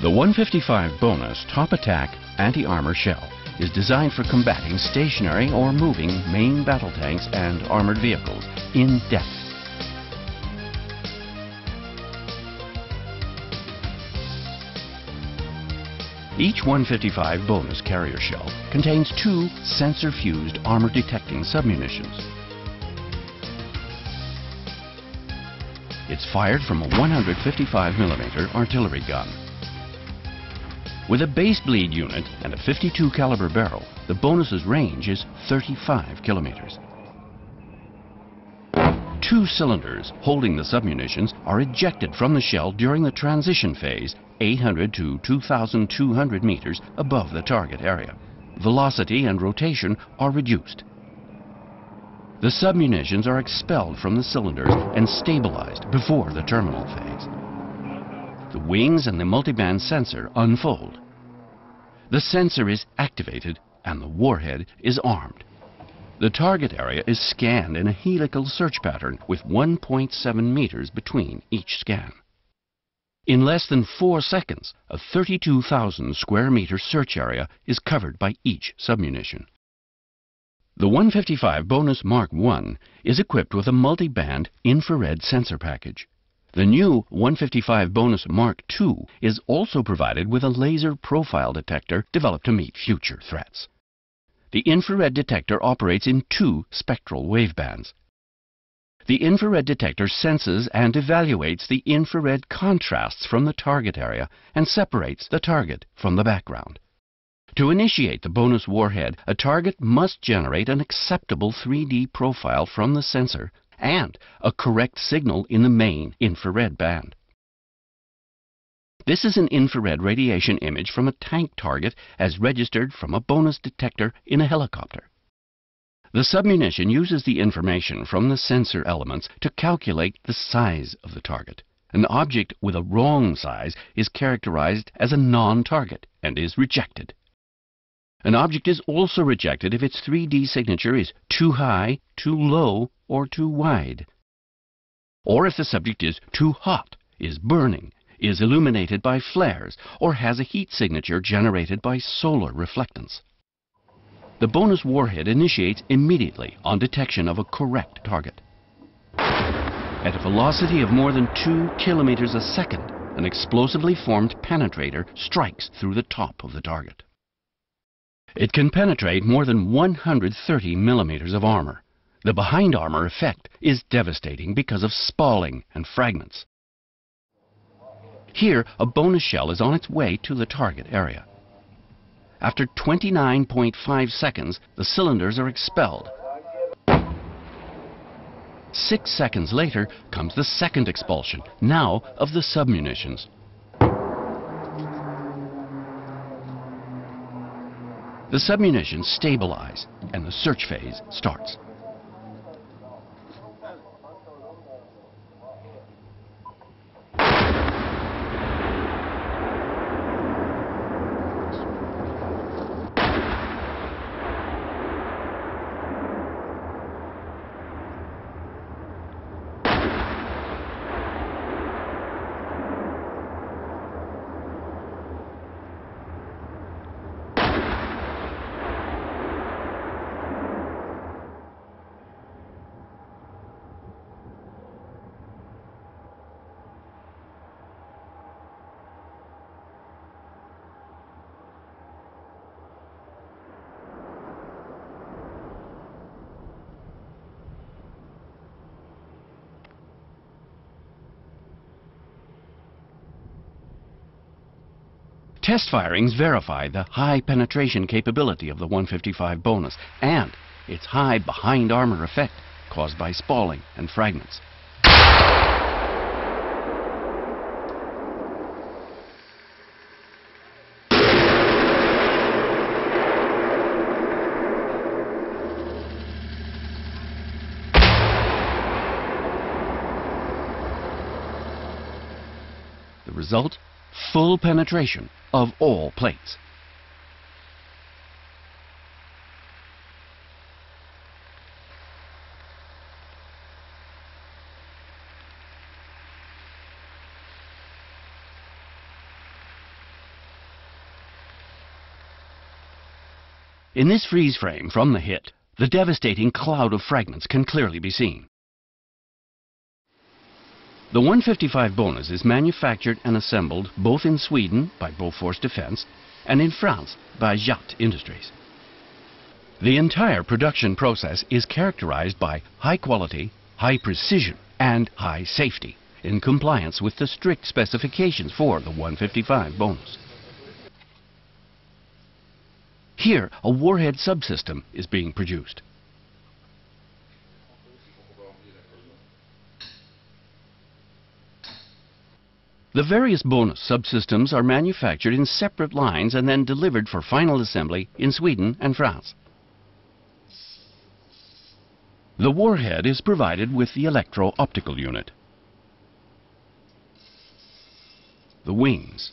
The 155 Bonus Top Attack Anti-Armor Shell is designed for combating stationary or moving main battle tanks and armored vehicles in depth. Each 155 bonus carrier shell contains two sensor-fused armor-detecting submunitions. It's fired from a 155mm artillery gun. With a base bleed unit and a 52 caliber barrel, the bonus's range is 35 kilometers. Two cylinders holding the submunitions are ejected from the shell during the transition phase 800 to 2,200 meters above the target area. Velocity and rotation are reduced. The submunitions are expelled from the cylinders and stabilized before the terminal phase. The wings and the multiband sensor unfold. The sensor is activated and the warhead is armed. The target area is scanned in a helical search pattern with 1.7 meters between each scan. In less than four seconds, a 32,000 square meter search area is covered by each submunition. The 155 Bonus Mark I is equipped with a multi-band infrared sensor package. The new 155 Bonus Mark II is also provided with a laser profile detector developed to meet future threats. The infrared detector operates in two spectral wavebands. The infrared detector senses and evaluates the infrared contrasts from the target area and separates the target from the background. To initiate the bonus warhead, a target must generate an acceptable 3D profile from the sensor and a correct signal in the main infrared band. This is an infrared radiation image from a tank target as registered from a bonus detector in a helicopter. The submunition uses the information from the sensor elements to calculate the size of the target. An object with a wrong size is characterized as a non-target and is rejected. An object is also rejected if its 3D signature is too high, too low, or too wide. Or if the subject is too hot, is burning, is illuminated by flares, or has a heat signature generated by solar reflectance. The bonus warhead initiates immediately on detection of a correct target. At a velocity of more than 2 kilometers a second, an explosively formed penetrator strikes through the top of the target. It can penetrate more than 130 millimeters of armor. The behind armor effect is devastating because of spalling and fragments. Here, a bonus shell is on its way to the target area. After 29.5 seconds, the cylinders are expelled. Six seconds later comes the second expulsion, now of the submunitions. The submunitions stabilize and the search phase starts. Test firings verify the high penetration capability of the 155 bonus and its high behind armor effect caused by spalling and fragments. The result? full penetration of all plates. In this freeze frame from the hit, the devastating cloud of fragments can clearly be seen. The 155 bonus is manufactured and assembled both in Sweden by Bofors Defense and in France by GIAT Industries. The entire production process is characterized by high quality, high precision and high safety in compliance with the strict specifications for the 155 bonus. Here, a warhead subsystem is being produced. The various bonus subsystems are manufactured in separate lines and then delivered for final assembly in Sweden and France. The warhead is provided with the electro-optical unit. The wings.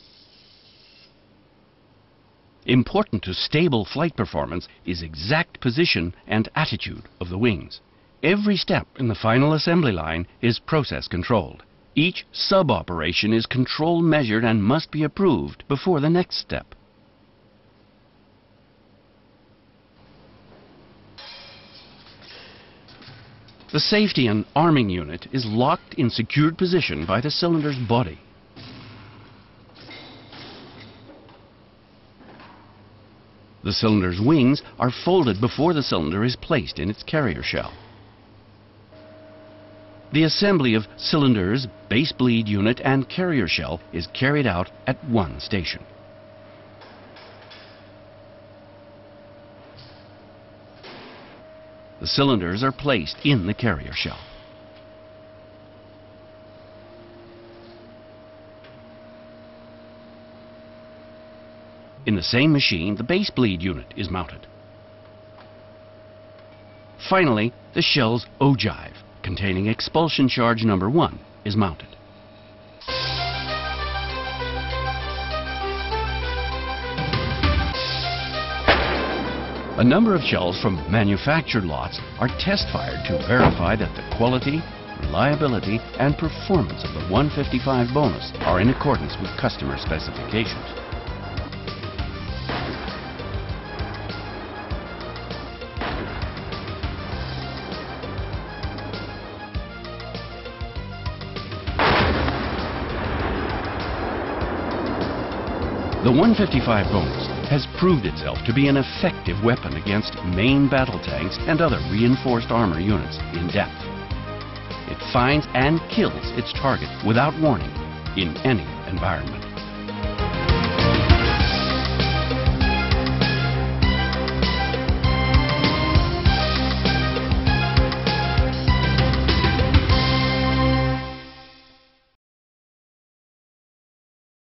Important to stable flight performance is exact position and attitude of the wings. Every step in the final assembly line is process controlled. Each sub-operation is control measured and must be approved before the next step. The safety and arming unit is locked in secured position by the cylinder's body. The cylinder's wings are folded before the cylinder is placed in its carrier shell. The assembly of cylinders, base bleed unit and carrier shell is carried out at one station. The cylinders are placed in the carrier shell. In the same machine, the base bleed unit is mounted. Finally, the shell's ogive containing expulsion charge number one is mounted. A number of shells from manufactured lots are test fired to verify that the quality, reliability and performance of the 155 bonus are in accordance with customer specifications. The 155 bonus has proved itself to be an effective weapon against main battle tanks and other reinforced armor units in depth. It finds and kills its target without warning in any environment.